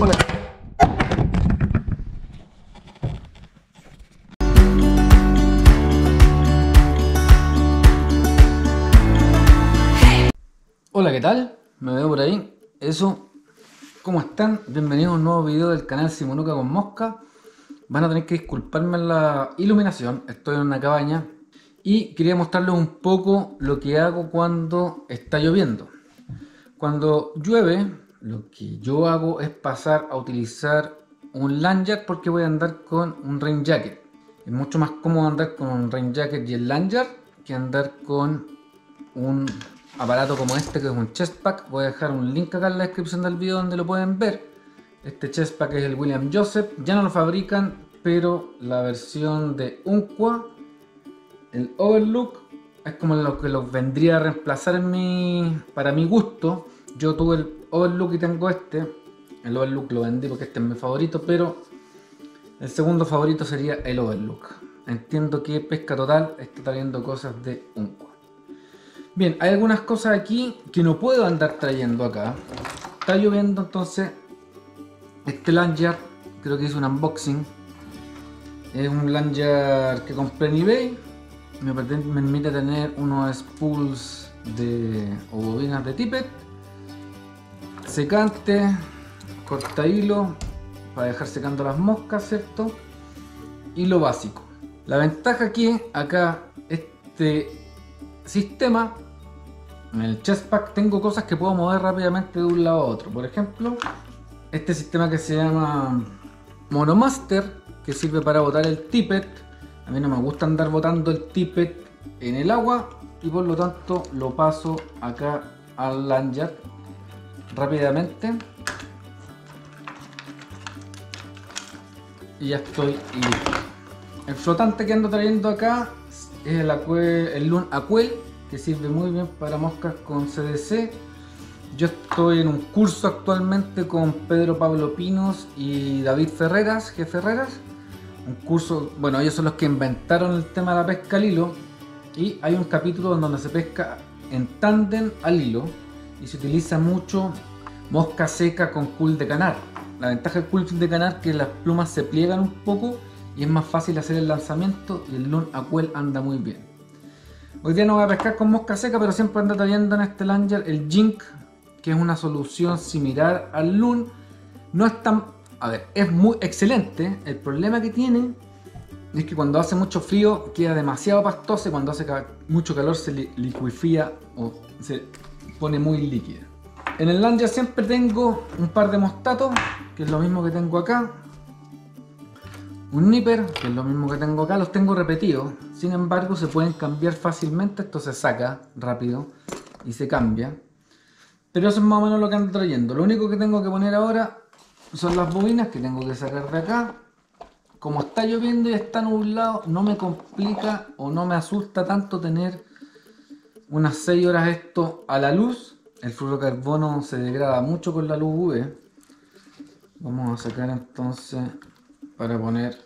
Hola. ¿qué tal? Me veo por ahí. Eso, ¿cómo están? Bienvenidos a un nuevo video del canal Simonuca con Mosca. Van a tener que disculparme la iluminación, estoy en una cabaña y quería mostrarles un poco lo que hago cuando está lloviendo. Cuando llueve, lo que yo hago es pasar a utilizar un lanyard porque voy a andar con un rain jacket. Es mucho más cómodo andar con un rain jacket y el lanyard que andar con un aparato como este que es un chest pack. Voy a dejar un link acá en la descripción del video donde lo pueden ver. Este chest pack es el William Joseph. Ya no lo fabrican, pero la versión de Unqua, el Overlook, es como lo que los vendría a reemplazar en mi, para mi gusto. Yo tuve el Overlook y tengo este. El Overlook lo vendí porque este es mi favorito, pero el segundo favorito sería el Overlook. Entiendo que pesca total está trayendo cosas de Unqua. Bien, hay algunas cosas aquí que no puedo andar trayendo acá. Está lloviendo, entonces este lanyard, creo que hice un unboxing. Es un lanyard que compré en eBay. Me permite tener unos spools de, o bobinas de tippet. Secante, corta hilo para dejar secando las moscas, ¿cierto? Y lo básico. La ventaja aquí, acá, este sistema, en el chestpack tengo cosas que puedo mover rápidamente de un lado a otro. Por ejemplo, este sistema que se llama Monomaster, que sirve para botar el tippet. A mí no me gusta andar botando el tippet en el agua y por lo tanto lo paso acá al lanyard rápidamente. Y ya estoy. El flotante que ando trayendo acá es el, el Loon Aquel, que sirve muy bien para moscas con CDC. Yo estoy en un curso actualmente con Pedro Pablo Pinos y David Ferreras, que Ferreras. Un curso, bueno, ellos son los que inventaron el tema de la pesca al hilo. Y hay un capítulo donde se pesca en tándem al hilo y se utiliza mucho mosca seca con cool de canar. La ventaja del cool de canar es que las plumas se pliegan un poco y es más fácil hacer el lanzamiento y el Loon Aquel anda muy bien. Hoy día no voy a pescar con mosca seca, pero siempre ando trayendo en este Langer el Jink, que es una solución similar al Loon. No es tan... A ver, es muy excelente. El problema que tiene es que cuando hace mucho frío queda demasiado pastoso y cuando hace mucho calor se liquefía o se pone muy líquida. En el Langer siempre tengo un par de mostatos, que es lo mismo que tengo acá un nipper, que es lo mismo que tengo acá, los tengo repetidos. Sin embargo, se pueden cambiar fácilmente. Esto se saca rápido y se cambia. Pero eso es más o menos lo que ando trayendo. Lo único que tengo que poner ahora son las bobinas que tengo que sacar de acá. Como está lloviendo y está nublado, no me complica o no me asusta tanto tener unas 6 horas esto a la luz. El fluorocarbono se degrada mucho con la luz UV. Vamos a sacar entonces para poner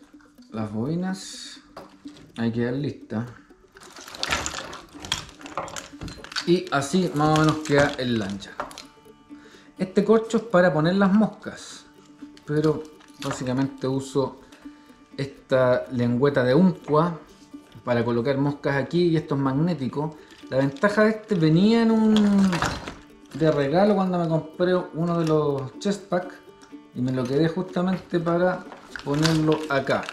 las bobinas hay que dar lista. Y así más o menos queda el lancha. Este corcho es para poner las moscas pero básicamente uso esta lengüeta de Umpqua para colocar moscas aquí y esto es magnético. La ventaja de este venía en un de regalo cuando me compré uno de los chest pack y me lo quedé justamente para ponerlo acá.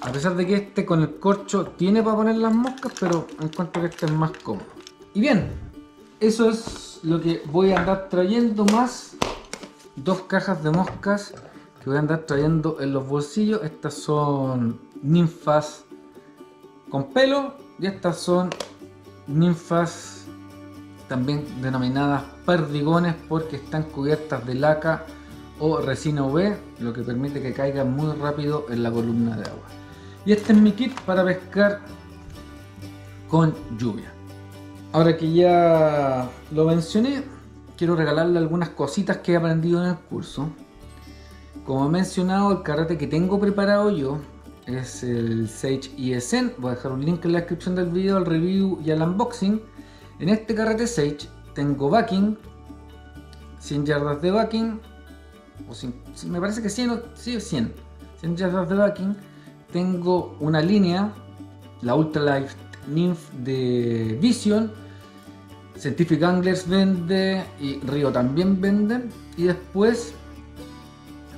A pesar de que este con el corcho tiene para poner las moscas, pero encuentro que este es más cómodo. Y bien, eso es lo que voy a andar trayendo más dos cajas de moscas que voy a andar trayendo en los bolsillos. Estas son ninfas con pelo y estas son ninfas también denominadas perdigones porque están cubiertas de laca o resina UV, lo que permite que caiga muy rápido en la columna de agua. Y este es mi kit para pescar con lluvia. Ahora que ya lo mencioné, quiero regalarle algunas cositas que he aprendido en el curso. Como he mencionado, el carrete que tengo preparado yo es el Sage ESN. Voy a dejar un link en la descripción del video al review y al unboxing. En este carrete Sage tengo backing, 100 yardas de backing, o me parece que 100, sí, 100, 100 yardas de backing, tengo una línea, la Ultralight Nymph de Vision, Scientific Anglers vende y Río también venden, y después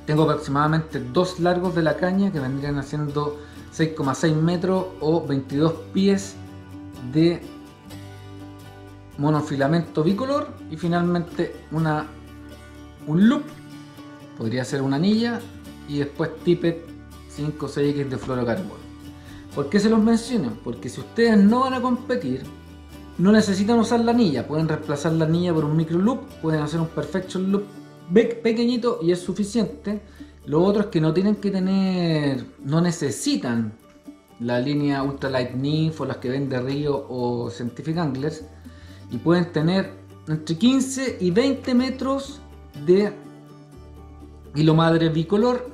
tengo aproximadamente dos largos de la caña que vendrían haciendo 6,6 metros o 22 pies de monofilamento bicolor y finalmente una, un loop, podría ser una anilla y después tippet 5 6X de fluorocarbono. ¿Por qué se los menciono? Porque si ustedes no van a competir, no necesitan usar la anilla, pueden reemplazar la anilla por un micro loop, pueden hacer un perfection loop pequeñito y es suficiente. Lo otro es que no tienen que tener, no necesitan la línea Ultralight Nymph o las que vende Río o Scientific Anglers y pueden tener entre 15 y 20 metros de hilo madre bicolor.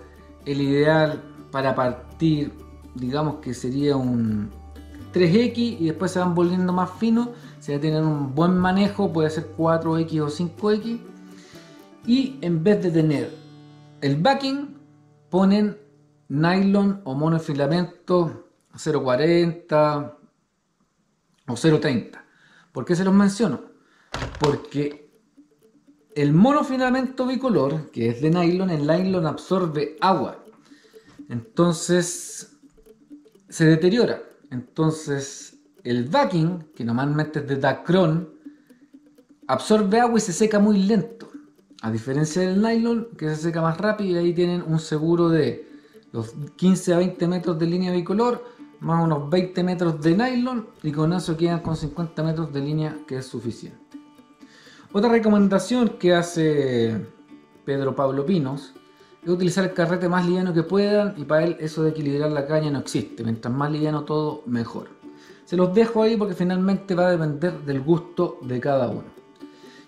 El ideal para partir, digamos que sería un 3X y después se van volviendo más finos. Si ya tienen un buen manejo, puede ser 4X o 5X. Y en vez de tener el backing, ponen nylon o monofilamento 0.40 o 0.30. ¿Por qué se los menciono? Porque el monofilamento bicolor, que es de nylon, el nylon absorbe agua. Entonces se deteriora. Entonces el backing, que normalmente es de Dacron, absorbe agua y se seca muy lento. A diferencia del nylon, que se seca más rápido y ahí tienen un seguro de los 15 a 20 metros de línea bicolor más unos 20 metros de nylon y con eso quedan con 50 metros de línea que es suficiente. Otra recomendación que hace Pedro Pablo Pinos es utilizar el carrete más liviano que puedan y para él eso de equilibrar la caña no existe, mientras más liviano todo mejor. Se los dejo ahí porque finalmente va a depender del gusto de cada uno.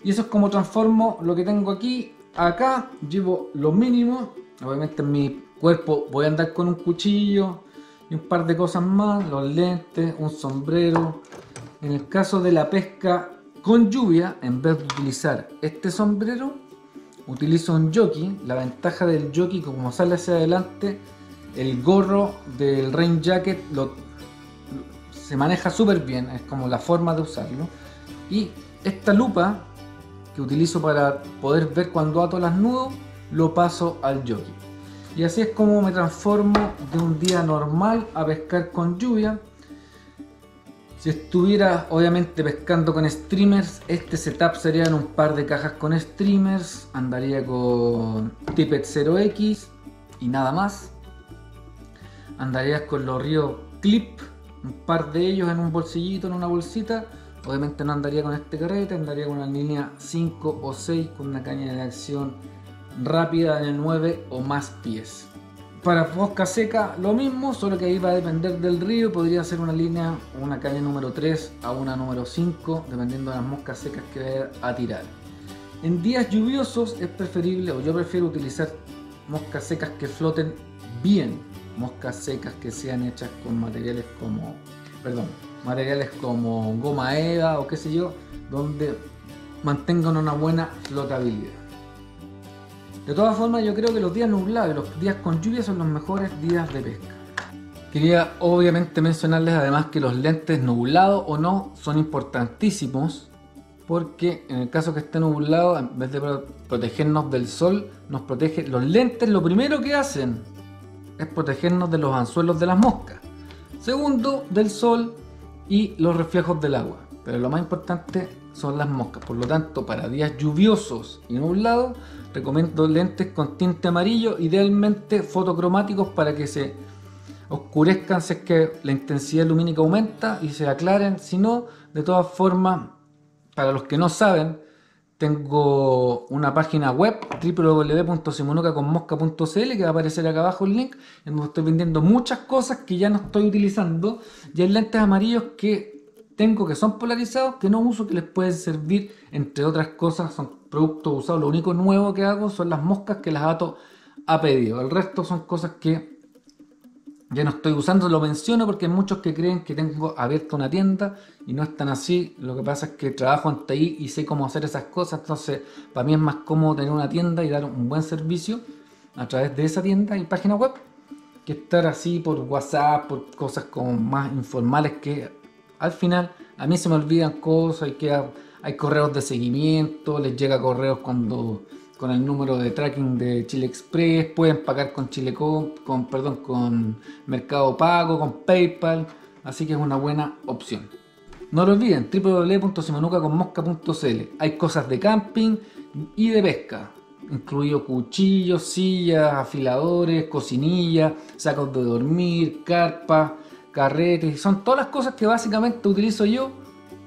Y eso es como transformo lo que tengo aquí. Acá llevo lo mínimo, obviamente en mi cuerpo voy a andar con un cuchillo, y un par de cosas más, los lentes, un sombrero. En el caso de la pesca con lluvia, en vez de utilizar este sombrero, utilizo un jockey. La ventaja del jockey, como sale hacia adelante, el gorro del rain jacket se maneja súper bien, es como la forma de usarlo. Y esta lupa que utilizo para poder ver cuando ato las nudos, lo paso al jockey. Y así es como me transformo de un día normal a pescar con lluvia. Si estuviera obviamente pescando con streamers, este setup sería en un par de cajas con streamers. Andaría con Tippet 0X y nada más. Andaría con los ríos Clip, un par de ellos en un bolsillito, en una bolsita. Obviamente no andaría con este carrete, andaría con una línea 5 o 6 con una caña de acción rápida el 9 o más pies. Para mosca seca lo mismo, solo que ahí va a depender del río, podría ser una línea, una caña número 3 a una número 5, dependiendo de las moscas secas que vaya a tirar. En días lluviosos es preferible, o yo prefiero utilizar moscas secas que floten bien, moscas secas que sean hechas con materiales como, perdón, materiales como goma eva o qué sé yo, donde mantengan una buena flotabilidad. De todas formas, yo creo que los días nublados y los días con lluvia son los mejores días de pesca. Quería obviamente mencionarles además que los lentes nublados o no son importantísimos porque en el caso que esté nublado, en vez de protegernos del sol, nos protege. Los lentes lo primero que hacen es protegernos de los anzuelos de las moscas. Segundo, del sol y los reflejos del agua. Pero lo más importante son las moscas. Por lo tanto, para días lluviosos y nublados, recomiendo lentes con tinte amarillo, idealmente fotocromáticos para que se oscurezcan si es que la intensidad lumínica aumenta y se aclaren. Si no, de todas formas, para los que no saben, tengo una página web www.simonucaconmosca.cl que va a aparecer acá abajo el link, en donde estoy vendiendo muchas cosas que ya no estoy utilizando y hay lentes amarillos que tengo que son polarizados, que no uso, que les pueden servir, entre otras cosas, son productos usados. Lo único nuevo que hago son las moscas que las ato a pedido. El resto son cosas que Ya no estoy usando, lo menciono porque hay muchos que creen que tengo abierta una tienda y no es tan así. Lo que pasa es que trabajo en TI y sé cómo hacer esas cosas. Entonces, para mí es más cómodo tener una tienda y dar un buen servicio a través de esa tienda y página web que estar así por WhatsApp, por cosas como más informales que al final a mí se me olvidan cosas y que hay correos de seguimiento, les llega correos cuando con el número de tracking de Chile Express, pueden pagar con Chile con, perdón, con Mercado Pago, con PayPal, así que es una buena opción. No lo olviden, www.simonucaconmosca.cl. Hay cosas de camping y de pesca, incluido cuchillos, sillas, afiladores, cocinillas, sacos de dormir, carpas, carretes, son todas las cosas que básicamente utilizo yo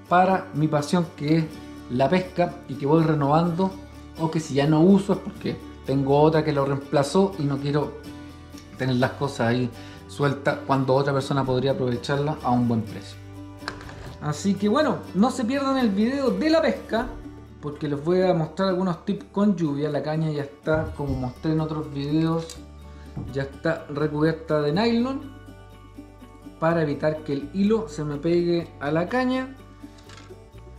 para mi pasión que es la pesca y que voy renovando o que si ya no uso es porque tengo otra que lo reemplazó y no quiero tener las cosas ahí sueltas cuando otra persona podría aprovecharla a un buen precio. Así que bueno, no se pierdan el video de la pesca porque les voy a mostrar algunos tips con lluvia. La caña ya está, como mostré en otros videos, ya está recubierta de nylon para evitar que el hilo se me pegue a la caña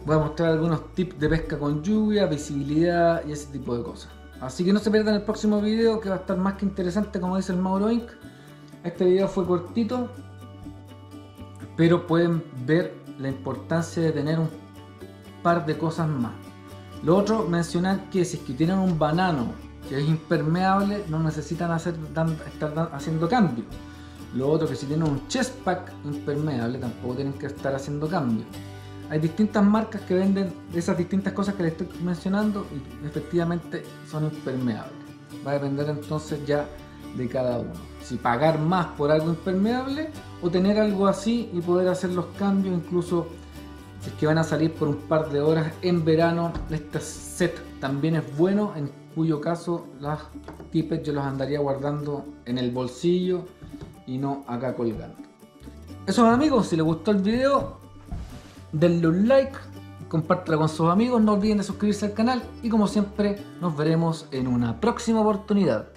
Voy a mostrar algunos tips de pesca con lluvia, visibilidad y ese tipo de cosas. Así que no se pierdan el próximo video que va a estar más que interesante como dice el Mauro Inc. Este video fue cortito, pero pueden ver la importancia de tener un par de cosas más. Lo otro, mencionar que si es que tienen un banano que es impermeable, no necesitan hacer, estar haciendo cambio. Lo otro, que si tienen un chest pack impermeable, tampoco tienen que estar haciendo cambio. Hay distintas marcas que venden esas distintas cosas que les estoy mencionando y efectivamente son impermeables. Va a depender entonces ya de cada uno. Si pagar más por algo impermeable o tener algo así y poder hacer los cambios, incluso si es que van a salir por un par de horas en verano, este set también es bueno, en cuyo caso las tipes yo los andaría guardando en el bolsillo y no acá colgando. Eso amigos, si les gustó el video, denle un like, compártelo con sus amigos, no olviden de suscribirse al canal y como siempre nos veremos en una próxima oportunidad.